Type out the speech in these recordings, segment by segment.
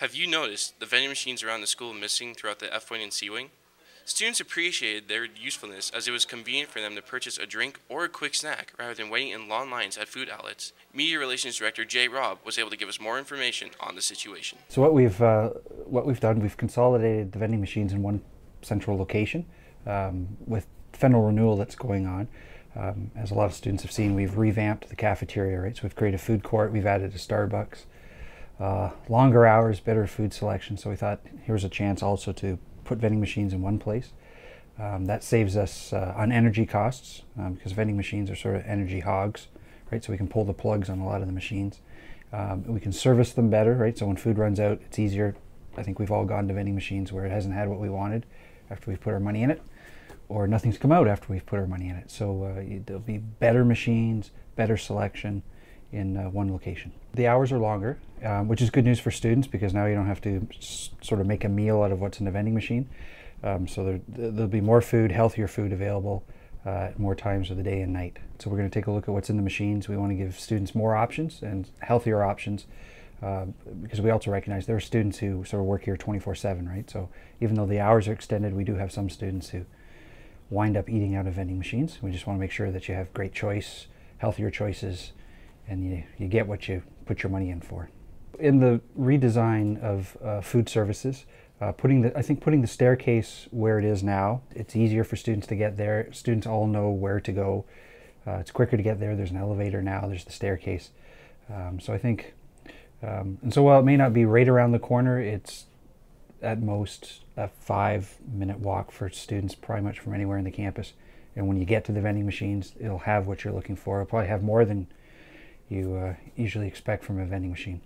Have you noticed the vending machines around the school missing throughout the F wing and C wing? Students appreciated their usefulness as it was convenient for them to purchase a drink or a quick snack rather than waiting in long lines at food outlets. Media Relations Director Jay Robb was able to give us more information on the situation. So what we've uh, what we've done, we've consolidated the vending machines in one central location um, with Fennell renewal that's going on. Um, as a lot of students have seen, we've revamped the cafeteria, right? So we've created a food court, we've added a Starbucks, uh, longer hours, better food selection. So we thought here's a chance also to put vending machines in one place. Um, that saves us uh, on energy costs um, because vending machines are sort of energy hogs, right? So we can pull the plugs on a lot of the machines. Um, we can service them better, right? So when food runs out, it's easier. I think we've all gone to vending machines where it hasn't had what we wanted after we've put our money in it, or nothing's come out after we've put our money in it. So uh, there'll be better machines, better selection in uh, one location. The hours are longer, um, which is good news for students because now you don't have to sort of make a meal out of what's in the vending machine. Um, so there, there'll be more food, healthier food available uh, at more times of the day and night. So we're going to take a look at what's in the machines. We want to give students more options and healthier options uh, because we also recognize there are students who sort of work here 24/7, right? So even though the hours are extended, we do have some students who wind up eating out of vending machines. We just want to make sure that you have great choice, healthier choices, and you, you get what you put your money in for. In the redesign of uh, food services, uh, putting the, I think putting the staircase where it is now, it's easier for students to get there. Students all know where to go. Uh, it's quicker to get there. There's an elevator now. There's the staircase. Um, so I think, um, and so while it may not be right around the corner, it's at most a five minute walk for students pretty much from anywhere in the campus. And when you get to the vending machines, it'll have what you're looking for. It'll probably have more than you uh, usually expect from a vending machine.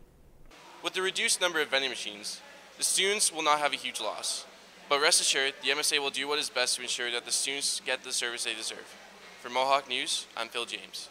With the reduced number of vending machines, the students will not have a huge loss. But rest assured, the MSA will do what is best to ensure that the students get the service they deserve. For Mohawk News, I'm Phil James.